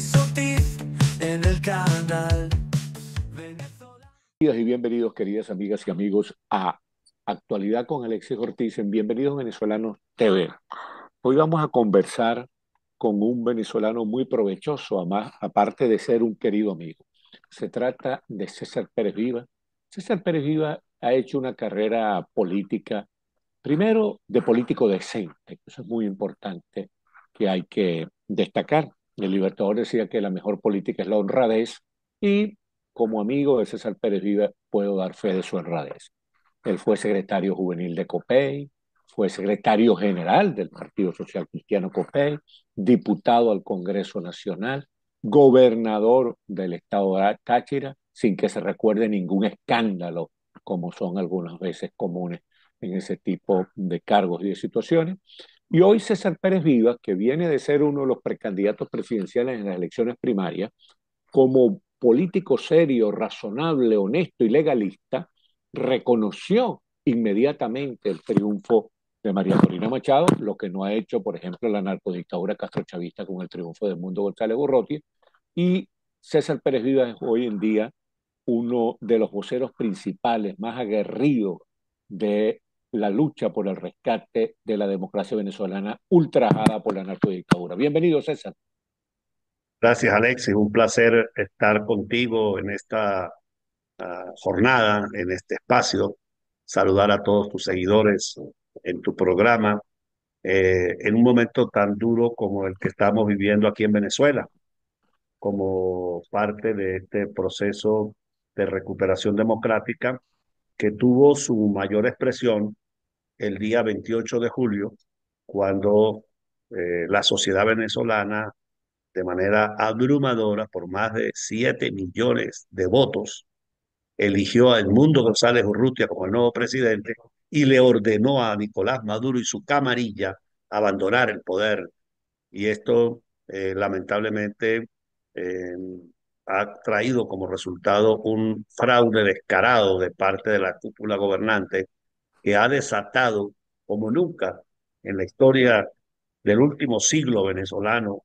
Sutil en el canal. y bienvenidos, queridas amigas y amigos, a Actualidad con Alexis Ortiz en Bienvenidos Venezolanos TV. Hoy vamos a conversar con un venezolano muy provechoso, además, aparte de ser un querido amigo. Se trata de César Pérez Viva. César Pérez Viva ha hecho una carrera política, primero de político decente, eso es muy importante que hay que destacar. El Libertador decía que la mejor política es la honradez y como amigo de César Pérez Viva puedo dar fe de su honradez. Él fue secretario juvenil de COPEI, fue secretario general del Partido Social Cristiano COPEI, diputado al Congreso Nacional, gobernador del estado de Táchira, sin que se recuerde ningún escándalo, como son algunas veces comunes en ese tipo de cargos y de situaciones. Y hoy César Pérez Vivas, que viene de ser uno de los precandidatos presidenciales en las elecciones primarias, como político serio, razonable, honesto y legalista, reconoció inmediatamente el triunfo de María Corina Machado, lo que no ha hecho, por ejemplo, la narcodictadura castrochavista con el triunfo de Mundo González Gorrotti. Y César Pérez Vivas es hoy en día uno de los voceros principales, más aguerridos de la lucha por el rescate de la democracia venezolana ultrajada por la narcodictadura. Bienvenido, César. Gracias, Alexis. Un placer estar contigo en esta uh, jornada, en este espacio. Saludar a todos tus seguidores en tu programa, eh, en un momento tan duro como el que estamos viviendo aquí en Venezuela, como parte de este proceso de recuperación democrática que tuvo su mayor expresión el día 28 de julio, cuando eh, la sociedad venezolana, de manera abrumadora, por más de 7 millones de votos, eligió a Edmundo González Urrutia como el nuevo presidente y le ordenó a Nicolás Maduro y su camarilla abandonar el poder. Y esto, eh, lamentablemente, eh, ha traído como resultado un fraude descarado de parte de la cúpula gobernante que ha desatado como nunca en la historia del último siglo venezolano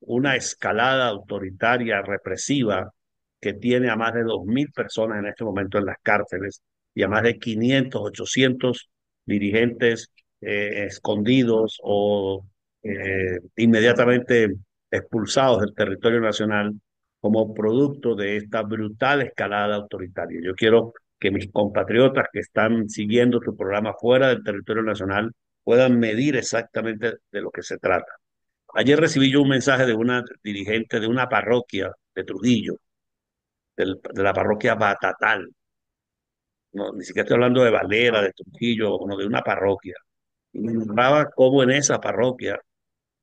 una escalada autoritaria, represiva, que tiene a más de 2.000 personas en este momento en las cárceles y a más de 500, 800 dirigentes eh, escondidos o eh, inmediatamente expulsados del territorio nacional como producto de esta brutal escalada autoritaria. Yo quiero que mis compatriotas que están siguiendo tu programa fuera del territorio nacional puedan medir exactamente de lo que se trata. Ayer recibí yo un mensaje de una dirigente de una parroquia de Trujillo, de la parroquia Batatal. No, ni siquiera estoy hablando de Valera, de Trujillo, no, de una parroquia. Y me nombraba cómo en esa parroquia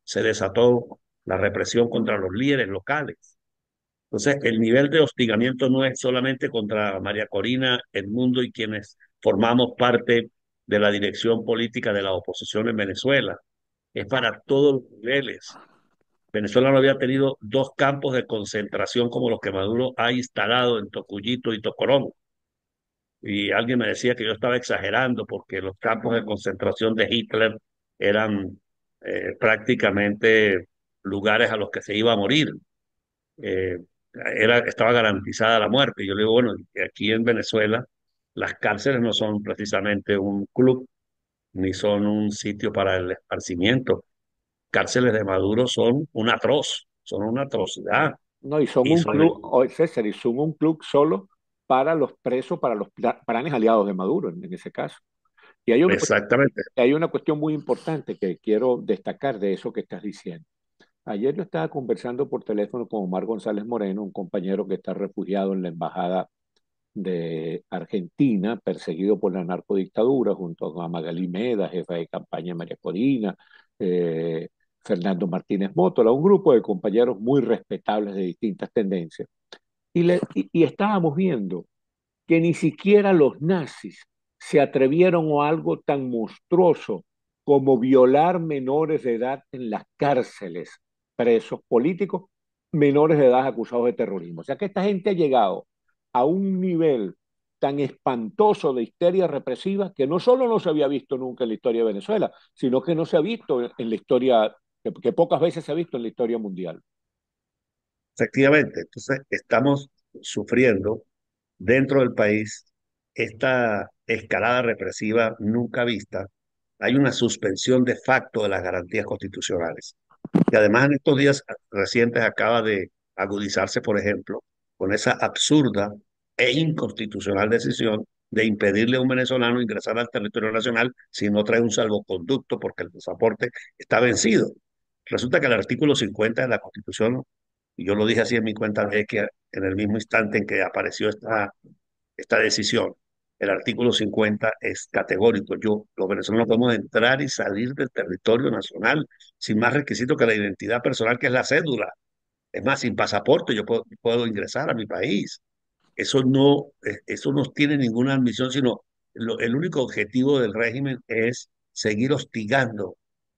se desató la represión contra los líderes locales. Entonces, el nivel de hostigamiento no es solamente contra María Corina, el mundo y quienes formamos parte de la dirección política de la oposición en Venezuela. Es para todos los niveles. Venezuela no había tenido dos campos de concentración como los que Maduro ha instalado en Tocuyito y Tocorón. Y alguien me decía que yo estaba exagerando porque los campos de concentración de Hitler eran eh, prácticamente lugares a los que se iba a morir. Eh, era, estaba garantizada la muerte. Y yo le digo, bueno, aquí en Venezuela las cárceles no son precisamente un club, ni son un sitio para el esparcimiento. Cárceles de Maduro son un atroz, son una atrocidad. No, y son y un son club, el... César, y son un club solo para los presos, para los planes aliados de Maduro, en, en ese caso. Y hay una, Exactamente. Hay una cuestión muy importante que quiero destacar de eso que estás diciendo. Ayer yo estaba conversando por teléfono con Omar González Moreno, un compañero que está refugiado en la embajada de Argentina, perseguido por la narcodictadura, junto a Magalí Meda, jefa de campaña María Corina, eh, Fernando Martínez Mótola, un grupo de compañeros muy respetables de distintas tendencias. Y, estábamos viendo que ni siquiera los nazis se atrevieron a algo tan monstruoso como violar menores de edad en las cárceles presos políticos menores de edad acusados de terrorismo. O sea que esta gente ha llegado a un nivel tan espantoso de histeria represiva que no solo no se había visto nunca en la historia de Venezuela, sino que no se ha visto en la historia, que, que pocas veces se ha visto en la historia mundial. Efectivamente, entonces estamos sufriendo dentro del país esta escalada represiva nunca vista. Hay una suspensión de facto de las garantías constitucionales. Y además en estos días recientes acaba de agudizarse, por ejemplo, con esa absurda e inconstitucional decisión de impedirle a un venezolano ingresar al territorio nacional si no trae un salvoconducto porque el pasaporte está vencido. Resulta que el artículo 50 de la Constitución, y yo lo dije así en mi cuenta de que en el mismo instante en que apareció esta, esta decisión, el artículo 50 es categórico. Yo, los venezolanos podemos entrar y salir del territorio nacional sin más requisito que la identidad personal, que es la cédula. Es más, sin pasaporte yo puedo, ingresar a mi país. Eso no, eh, eso no tiene ninguna admisión, sino el único objetivo del régimen es seguir hostigando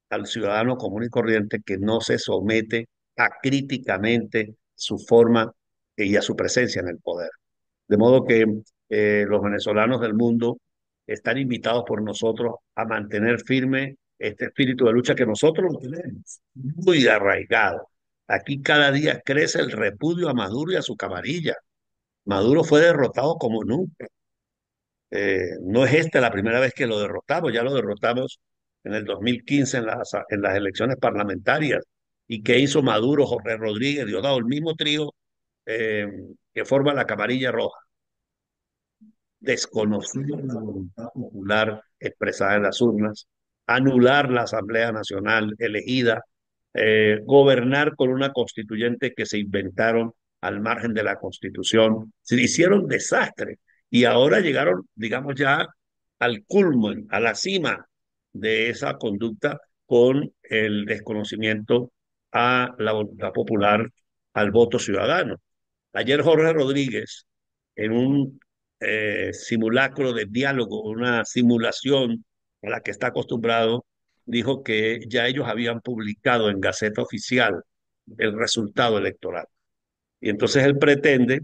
al ciudadano común y corriente que no se somete a críticamente su forma y a su presencia en el poder. De modo que eh, los venezolanos del mundo están invitados por nosotros a mantener firme este espíritu de lucha que nosotros tenemos muy arraigado. Aquí cada día crece el repudio a Maduro y a su camarilla. Maduro fue derrotado como nunca. Eh, no es esta la primera vez que lo derrotamos, ya lo derrotamos en el 2015 en las, en las elecciones parlamentarias. ¿Y qué hizo Maduro, Jorge Rodríguez, Diosdado, el mismo trío eh, que forma la camarilla roja? Desconocer la voluntad popular expresada en las urnas, anular la Asamblea Nacional elegida, eh, gobernar con una constituyente que se inventaron al margen de la Constitución. Se hicieron desastre y ahora llegaron, digamos, ya al culmen, a la cima de esa conducta con el desconocimiento a la voluntad popular, al voto ciudadano. Ayer Jorge Rodríguez, en un eh, simulacro de diálogo, una simulación a la que está acostumbrado, dijo que ya ellos habían publicado en Gaceta Oficial el resultado electoral. Y entonces él pretende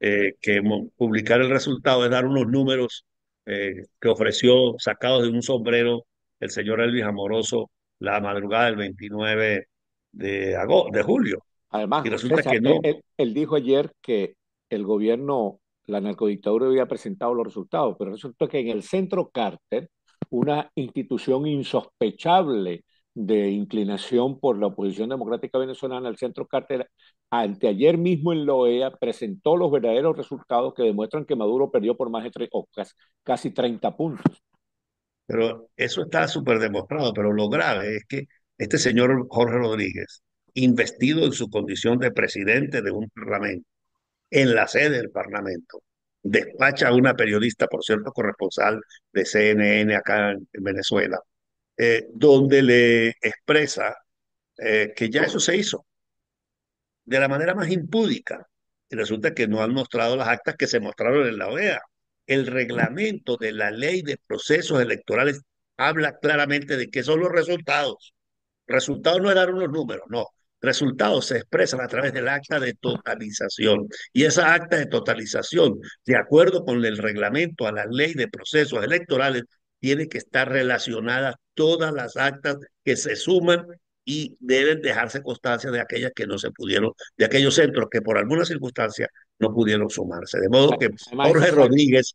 eh, que publicar el resultado es dar unos números eh, que ofreció sacados de un sombrero el señor Elvis Amoroso la madrugada del 29 de, agosto, de julio. Además, y resulta que no. Él, él, dijo ayer que el gobierno, la narcodictadura había presentado los resultados, pero resulta que en el centro Carter, una institución insospechable de inclinación por la oposición democrática venezolana, el Centro Carter, anteayer mismo en la OEA, presentó los verdaderos resultados que demuestran que Maduro perdió por más de tres, o casi 30 puntos. Pero eso está súper demostrado, pero lo grave es que este señor Jorge Rodríguez, investido en su condición de presidente de un parlamento, en la sede del parlamento, despacha a una periodista, por cierto, corresponsal de CNN acá en Venezuela, eh, donde le expresa eh, que ya eso se hizo de la manera más impúdica. Y resulta que no han mostrado las actas que se mostraron en la OEA. El reglamento de la ley de procesos electorales habla claramente de qué son los resultados. Resultados no eran unos números, no. Resultados se expresan a través del acta de totalización. Y esa acta de totalización, de acuerdo con el reglamento a la ley de procesos electorales, tiene que estar relacionada todas las actas que se suman y deben dejarse constancia de aquellas que no se pudieron, de aquellos centros que por alguna circunstancia no pudieron sumarse. De modo que Jorge Rodríguez,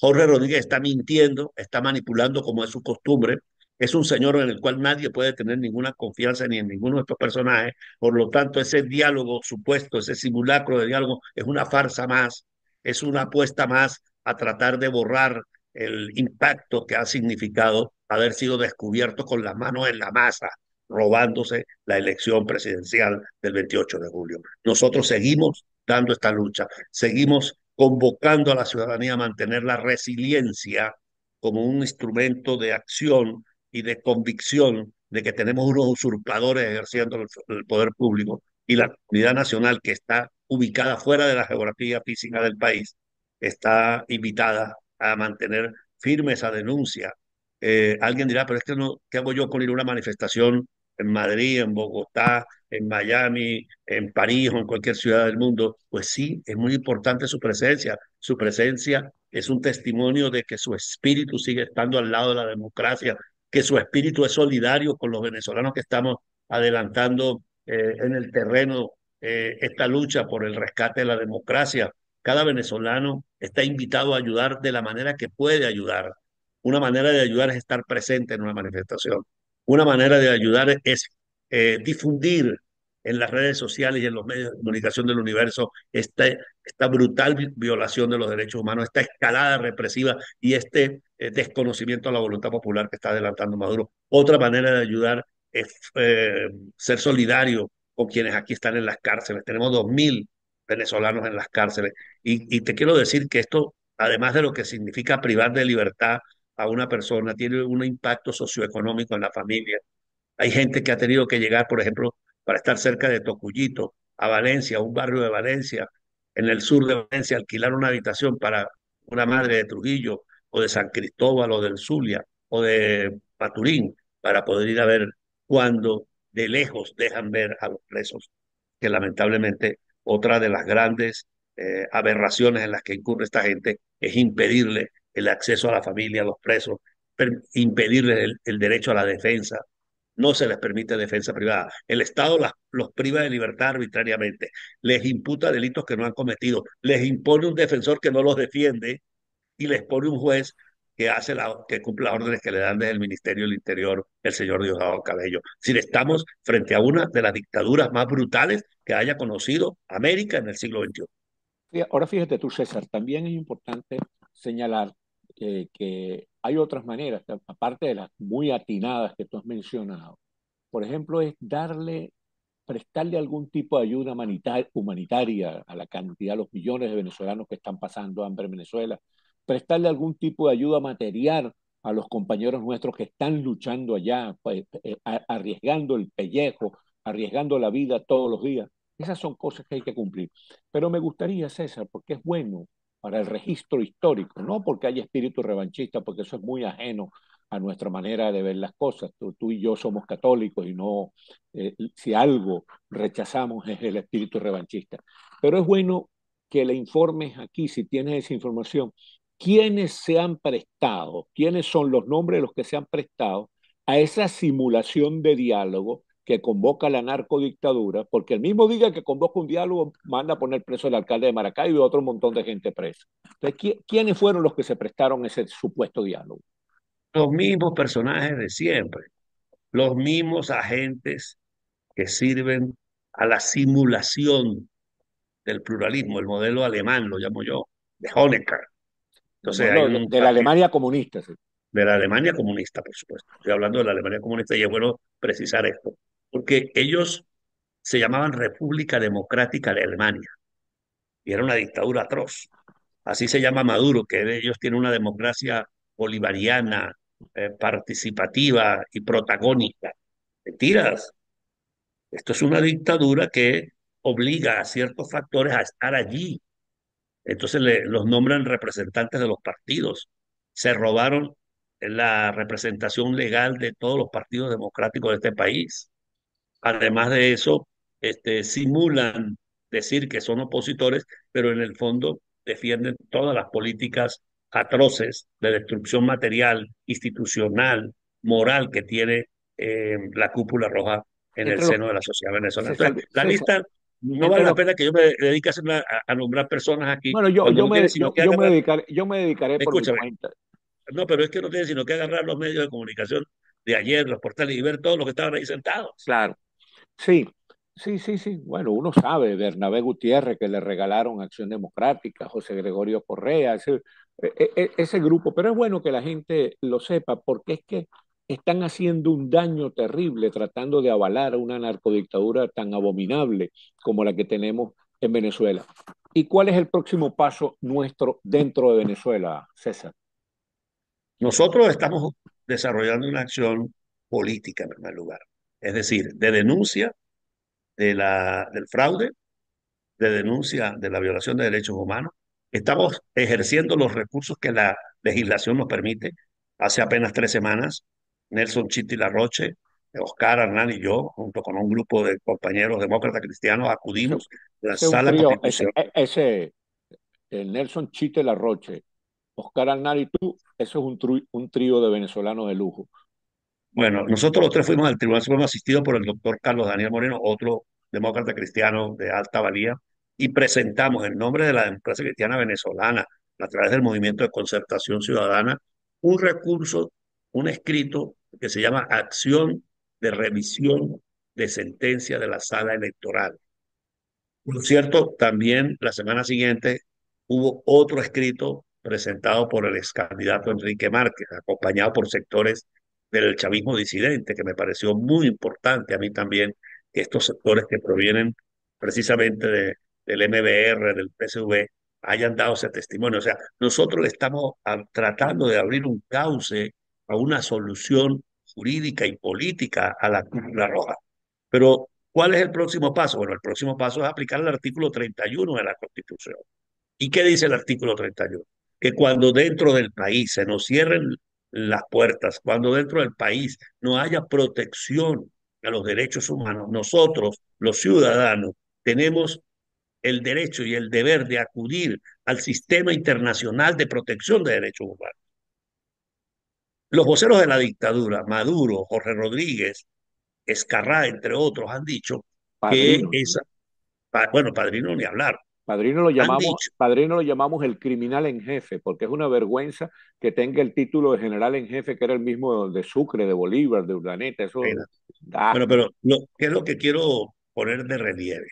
Jorge Rodríguez está mintiendo, está manipulando como es su costumbre. Es un señor en el cual nadie puede tener ninguna confianza ni en ninguno de estos personajes. Por lo tanto, ese diálogo supuesto, ese simulacro de diálogo es una farsa más, es una apuesta más a tratar de borrar el impacto que ha significado haber sido descubierto con las manos en la masa, robándose la elección presidencial del 28 de julio. Nosotros seguimos dando esta lucha, seguimos convocando a la ciudadanía a mantener la resiliencia como un instrumento de acción y de convicción de que tenemos unos usurpadores ejerciendo el, poder público y la comunidad nacional que está ubicada fuera de la geografía física del país está invitada a mantener firme esa denuncia. Eh, alguien dirá, pero es que no, ¿qué hago yo con ir a una manifestación en Madrid, en Bogotá, en Miami, en París o en cualquier ciudad del mundo? Pues sí, es muy importante su presencia. Su presencia es un testimonio de que su espíritu sigue estando al lado de la democracia, que su espíritu es solidario con los venezolanos que estamos adelantando eh, en el terreno eh, esta lucha por el rescate de la democracia. Cada venezolano está invitado a ayudar de la manera que puede ayudar. Una manera de ayudar es estar presente en una manifestación. Una manera de ayudar es eh, difundir en las redes sociales y en los medios de comunicación del universo esta, esta brutal violación de los derechos humanos, esta escalada represiva y este eh, desconocimiento a la voluntad popular que está adelantando Maduro. Otra manera de ayudar es eh, ser solidario con quienes aquí están en las cárceles. Tenemos 2.000 venezolanos en las cárceles. Y, y te quiero decir que esto, además de lo que significa privar de libertad a una persona, tiene un impacto socioeconómico en la familia. Hay gente que ha tenido que llegar, por ejemplo, para estar cerca de Tocuyito, a Valencia, un barrio de Valencia, en el sur de Valencia, alquilar una habitación para una madre de Trujillo o de San Cristóbal o del Zulia o de Paturín para poder ir a ver cuando de lejos dejan ver a los presos, que lamentablemente otra de las grandes eh, aberraciones en las que incurre esta gente es impedirle el acceso a la familia, a los presos, impedirle el, el derecho a la defensa, no se les permite defensa privada. El Estado los priva de libertad arbitrariamente, les imputa delitos que no han cometido, les impone un defensor que no los defiende y les pone un juez que hace la, que cumple las órdenes que le dan desde el Ministerio del Interior el señor Diosdado Cabello. Si estamos frente a una de las dictaduras más brutales que haya conocido América en el siglo XXI. Ahora fíjate tú, César, también es importante señalar eh, que hay otras maneras, aparte de las muy atinadas que tú has mencionado. Por ejemplo, es darle, prestarle algún tipo de ayuda humanitaria a la cantidad, los millones de venezolanos que están pasando hambre en Venezuela, prestarle algún tipo de ayuda material a los compañeros nuestros que están luchando allá, pues, eh, arriesgando el pellejo, arriesgando la vida todos los días. Esas son cosas que hay que cumplir. Pero me gustaría, César, porque es bueno para el registro histórico, no porque haya espíritu revanchista, porque eso es muy ajeno a nuestra manera de ver las cosas. Tú, y yo somos católicos y no, eh, si algo rechazamos es el espíritu revanchista. Pero es bueno que le informes aquí, si tienes esa información, quiénes se han prestado, quiénes son los nombres de los que se han prestado a esa simulación de diálogo que convoca la narcodictadura, porque el mismo diga que convoca un diálogo, manda a poner preso al alcalde de Maracay y otro montón de gente presa. ¿quiénes fueron los que se prestaron ese supuesto diálogo? Los mismos personajes de siempre, los mismos agentes que sirven a la simulación del pluralismo, el modelo alemán, lo llamo yo, de Honecker. Entonces, de la Alemania comunista. Sí. De la Alemania comunista, por supuesto. Estoy hablando de la Alemania comunista y es bueno precisar esto porque ellos se llamaban República Democrática de Alemania y era una dictadura atroz. Así se llama Maduro, que ellos tienen una democracia bolivariana, eh, participativa y protagónica. Mentiras. Esto es una dictadura que obliga a ciertos factores a estar allí. Entonces los nombran representantes de los partidos. Se robaron la representación legal de todos los partidos democráticos de este país. Además de eso, este, simulan decir que son opositores, pero en el fondo defienden todas las políticas atroces de destrucción material, institucional, moral que tiene eh, la cúpula roja en el seno de la sociedad venezolana. la lista no vale la pena que yo me dedique a, nombrar personas aquí. Bueno, yo, yo, me, yo, me, dedicaré, yo me dedicaré por mi cuenta. No, pero es que no tiene sino que agarrar los medios de comunicación de ayer, los portales y ver todos los que estaban ahí sentados. Claro. Sí, sí, sí, sí. Bueno, uno sabe, Bernabé Gutiérrez, que le regalaron Acción Democrática, José Gregorio Correa, ese, e, e, ese grupo, pero es bueno que la gente lo sepa, porque es que están haciendo un daño terrible tratando de avalar una narcodictadura tan abominable como la que tenemos en Venezuela. ¿Y cuál es el próximo paso nuestro dentro de Venezuela, César? Nosotros estamos desarrollando una acción política en primer lugar es decir, de denuncia de la, del fraude, de denuncia de la violación de derechos humanos. Estamos ejerciendo los recursos que la legislación nos permite. Hace apenas tres semanas, Nelson Chitti Larroche, Oscar Hernán y yo, junto con un grupo de compañeros demócratas cristianos, acudimos a la sala ese, ese, el Nelson Chitti Larroche, Oscar Hernán y tú, eso es un, un trío de venezolanos de lujo. Bueno, nosotros los tres fuimos al Tribunal Supremo asistidos por el doctor Carlos Daniel Moreno, otro demócrata cristiano de alta valía, y presentamos en nombre de la democracia cristiana venezolana, a través del movimiento de concertación ciudadana, un recurso, un escrito que se llama Acción de Revisión de Sentencia de la Sala Electoral. Por cierto, también la semana siguiente hubo otro escrito presentado por el ex candidato Enrique Márquez, acompañado por sectores del chavismo disidente, que me pareció muy importante a mí también que estos sectores que provienen precisamente de, del MBR, del PSV, hayan dado ese testimonio. O sea, nosotros estamos tratando de abrir un cauce a una solución jurídica y política a la cúpula roja. Pero, ¿cuál es el próximo paso? Bueno, el próximo paso es aplicar el artículo 31 de la Constitución. ¿Y qué dice el artículo 31? Que cuando dentro del país se nos cierren las puertas, cuando dentro del país no haya protección a los derechos humanos, nosotros, los ciudadanos, tenemos el derecho y el deber de acudir al sistema internacional de protección de derechos humanos. Los voceros de la dictadura, Maduro, Jorge Rodríguez, Escarrá, entre otros, han dicho que esa, bueno, padrino ni hablar. Padrino lo, llamamos, padrino lo llamamos el criminal en jefe, porque es una vergüenza que tenga el título de general en jefe, que era el mismo de Sucre, de Bolívar, de Urdaneta. Eso Bueno, pero ¿qué es lo que quiero poner de relieve?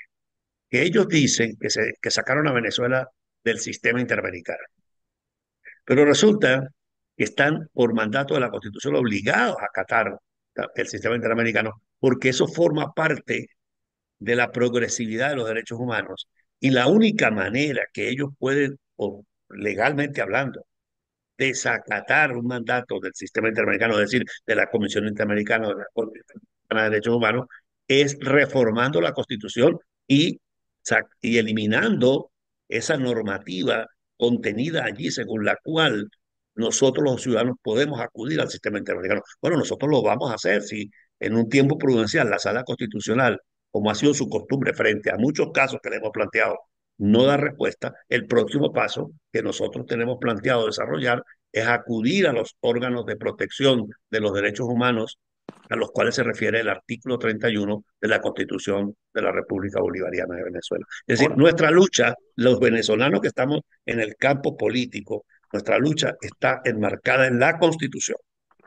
Que ellos dicen que, se, que sacaron a Venezuela del sistema interamericano. Pero resulta están por mandato de la Constitución obligados a acatar el sistema interamericano, porque eso forma parte de la progresividad de los derechos humanos. Y la única manera que ellos pueden, legalmente hablando, desacatar un mandato del sistema interamericano, es decir, de la Comisión Interamericana de, de Derechos Humanos, es reformando la Constitución y, y eliminando esa normativa contenida allí según la cual nosotros los ciudadanos podemos acudir al sistema interamericano. Bueno, nosotros lo vamos a hacer si en un tiempo prudencial la sala constitucional, como ha sido su costumbre frente a muchos casos que le hemos planteado, no da respuesta, el próximo paso que nosotros tenemos planteado desarrollar es acudir a los órganos de protección de los derechos humanos a los cuales se refiere el artículo 31 de la Constitución de la República Bolivariana de Venezuela. Es decir, nuestra lucha, los venezolanos que estamos en el campo político, nuestra lucha está enmarcada en la Constitución.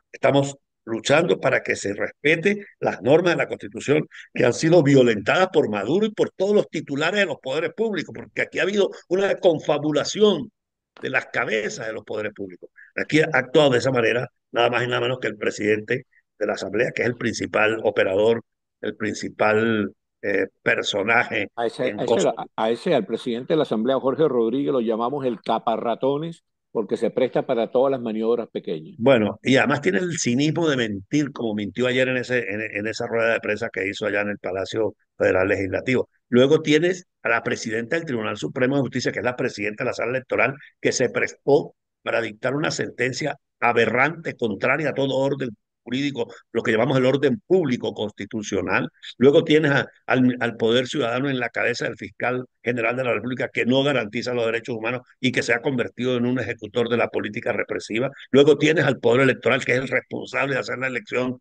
Estamos luchando para que se respete las normas de la Constitución que han sido violentadas por Maduro y por todos los titulares de los poderes públicos, porque aquí ha habido una confabulación de las cabezas de los poderes públicos. Aquí ha actuado de esa manera nada más y nada menos que el presidente de la Asamblea, que es el principal operador, el principal eh, personaje. A ese, a ese, al presidente de la Asamblea, Jorge Rodríguez, lo llamamos el caparratones porque se presta para todas las maniobras pequeñas. Bueno, y además tiene el cinismo de mentir, como mintió ayer en, ese, en, esa rueda de prensa que hizo allá en el Palacio Federal Legislativo. Luego tienes a la presidenta del Tribunal Supremo de Justicia, que es la presidenta de la sala electoral, que se prestó para dictar una sentencia aberrante, contraria a todo orden jurídico, lo que llamamos el orden público constitucional. Luego tienes al, al, poder ciudadano en la cabeza del fiscal general de la República que no garantiza los derechos humanos y que se ha convertido en un ejecutor de la política represiva. Luego tienes al poder electoral que es el responsable de hacer la elección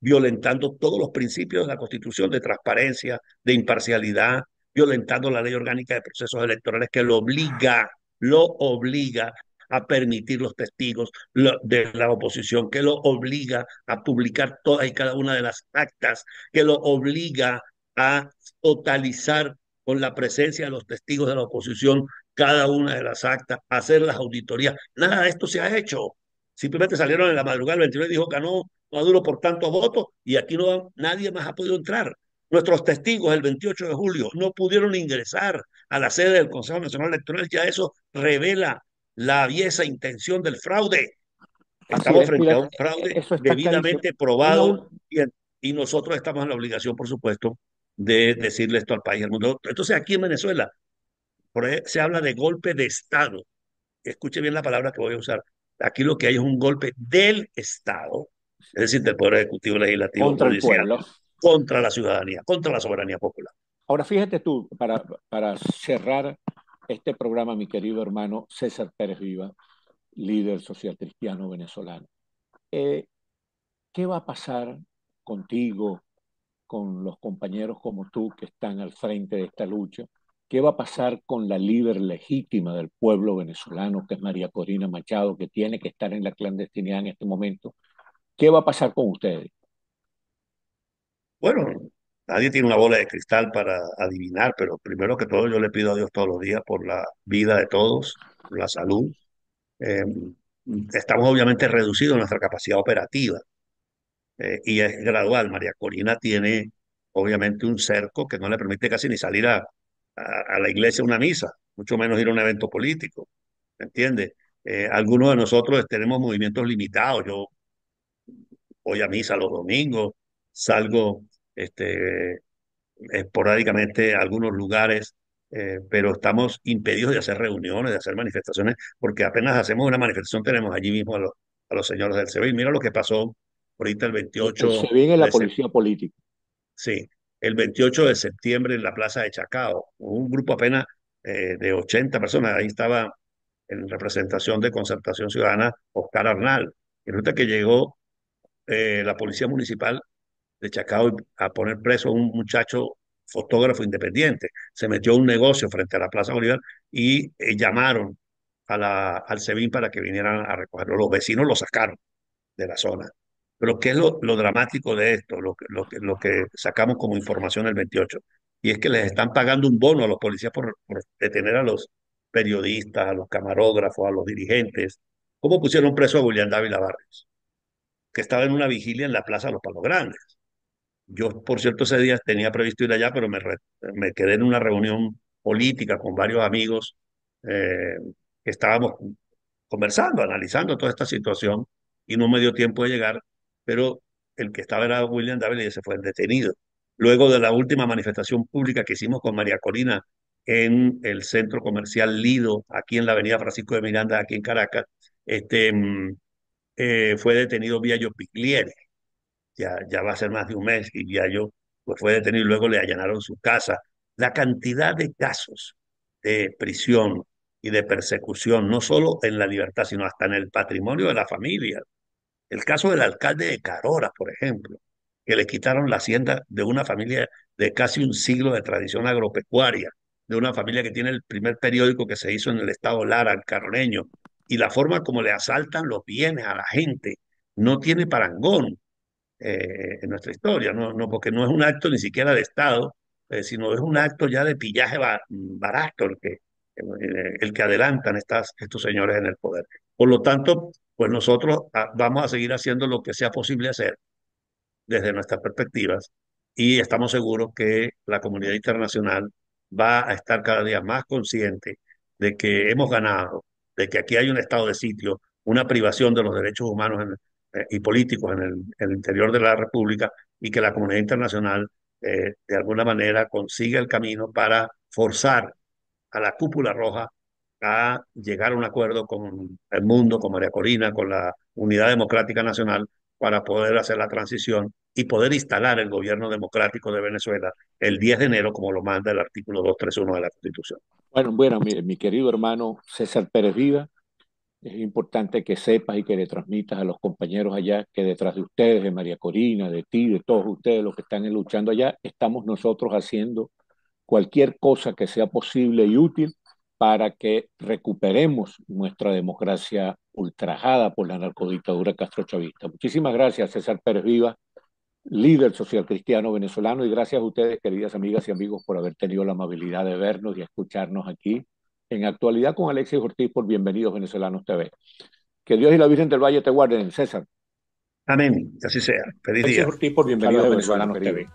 violentando todos los principios de la Constitución de transparencia, de imparcialidad, violentando la ley orgánica de procesos electorales que lo obliga, lo obliga a permitir los testigos de la oposición, que lo obliga a publicar todas y cada una de las actas, que lo obliga a totalizar con la presencia de los testigos de la oposición cada una de las actas, hacer las auditorías. Nada de esto se ha hecho. Simplemente salieron en la madrugada el 29 y dijo que no, Maduro por tantos votos y aquí no nadie más ha podido entrar. Nuestros testigos el 28 de julio no pudieron ingresar a la sede del Consejo Nacional Electoral. Ya eso revela la aviesa intención del fraude. Estamos frente a un fraude debidamente probado y, nosotros estamos en la obligación, por supuesto, de decirle esto al país y al mundo. Entonces, aquí en Venezuela se habla de golpe de Estado. Escuche bien la palabra que voy a usar. Aquí lo que hay es un golpe del Estado, es decir, del Poder Ejecutivo, Legislativo, contra el pueblo. contra la ciudadanía, contra la soberanía popular. Ahora, fíjate tú, para, para cerrar este programa, mi querido hermano César Pérez Viva, líder social cristiano venezolano. Eh, ¿Qué va a pasar contigo, con los compañeros como tú que están al frente de esta lucha? ¿Qué va a pasar con la líder legítima del pueblo venezolano, que es María Corina Machado, que tiene que estar en la clandestinidad en este momento? ¿Qué va a pasar con ustedes? Bueno, nadie tiene una bola de cristal para adivinar, pero primero que todo yo le pido a Dios todos los días por la vida de todos, por la salud. Eh, estamos obviamente reducidos en nuestra capacidad operativa eh, y es gradual. María Corina tiene obviamente un cerco que no le permite casi ni salir a, a, la iglesia a una misa, mucho menos ir a un evento político. ¿Me entiende? Eh, algunos de nosotros tenemos movimientos limitados. Yo voy a misa los domingos, salgo este, esporádicamente algunos lugares, eh, pero estamos impedidos de hacer reuniones, de hacer manifestaciones, porque apenas hacemos una manifestación tenemos allí mismo a los, a los señores del CEBIN. Mira lo que pasó ahorita el 28. El CEBIN es la policía política. Sí, el 28 de septiembre en la plaza de Chacao. Un grupo apenas eh, de 80 personas. Ahí estaba en representación de Concertación Ciudadana Oscar Arnal. Y resulta que llegó eh, la policía municipal de Chacao a poner preso a un muchacho fotógrafo independiente. Se metió un negocio frente a la Plaza Bolívar y eh, llamaron a la, al SEBIN para que vinieran a recogerlo. Los vecinos lo sacaron de la zona. Pero ¿qué es lo, dramático de esto? Lo, lo, lo que sacamos como información el 28. Y es que les están pagando un bono a los policías por, detener a los periodistas, a los camarógrafos, a los dirigentes. ¿Cómo pusieron preso a Julián Dávila Barrios? Que estaba en una vigilia en la Plaza de los Palos Grandes. Yo, por cierto, ese día tenía previsto ir allá, pero me, me quedé en una reunión política con varios amigos eh, que estábamos conversando, analizando toda esta situación y no me dio tiempo de llegar pero el que estaba era William Dávila y se fue detenido. Luego de la última manifestación pública que hicimos con María Corina en el centro comercial Lido, aquí en la avenida Francisco de Miranda, aquí en Caracas, este, mm, eh, fue detenido Viallo Pigliere. Ya, ya va a ser más de un mes y Viallo pues, fue detenido y luego le allanaron su casa. La cantidad de casos de prisión y de persecución, no solo en la libertad, sino hasta en el patrimonio de la familia, el caso del alcalde de Carora, por ejemplo, que le quitaron la hacienda de una familia de casi un siglo de tradición agropecuaria, de una familia que tiene el primer periódico que se hizo en el estado Lara, el carroneño, y la forma como le asaltan los bienes a la gente no tiene parangón eh, en nuestra historia, no, no, porque no es un acto ni siquiera de Estado, eh, sino es un acto ya de pillaje barato el que, el, que adelantan estas, estos señores en el poder. Por lo tanto, pues nosotros ah, vamos a seguir haciendo lo que sea posible hacer desde nuestras perspectivas y estamos seguros que la comunidad internacional va a estar cada día más consciente de que hemos ganado, de que aquí hay un estado de sitio, una privación de los derechos humanos eh, y políticos en el, interior de la República y que la comunidad internacional eh, de alguna manera consiga el camino para forzar a la cúpula roja a llegar a un acuerdo con el mundo, con María Corina, con la Unidad Democrática Nacional, para poder hacer la transición y poder instalar el gobierno democrático de Venezuela el 10 de enero, como lo manda el artículo 231 de la Constitución. Bueno, bueno, mi, mi querido hermano César Pérez Viva, es importante que sepas y que le transmitas a los compañeros allá que detrás de ustedes, de María Corina, de ti, de todos ustedes, los que están luchando allá, estamos nosotros haciendo cualquier cosa que sea posible y útil para que recuperemos nuestra democracia ultrajada por la narcodictadura castrochavista. Muchísimas gracias, César Pérez Viva, líder social cristiano venezolano, y gracias a ustedes, queridas amigas y amigos, por haber tenido la amabilidad de vernos y escucharnos aquí en Actualidad con Alexis Ortiz por Bienvenidos Venezolanos TV. Que Dios y la Virgen del Valle te guarden, César. Amén, así sea. Feliz Alexis Ortiz por Bienvenidos Venezolanos TV.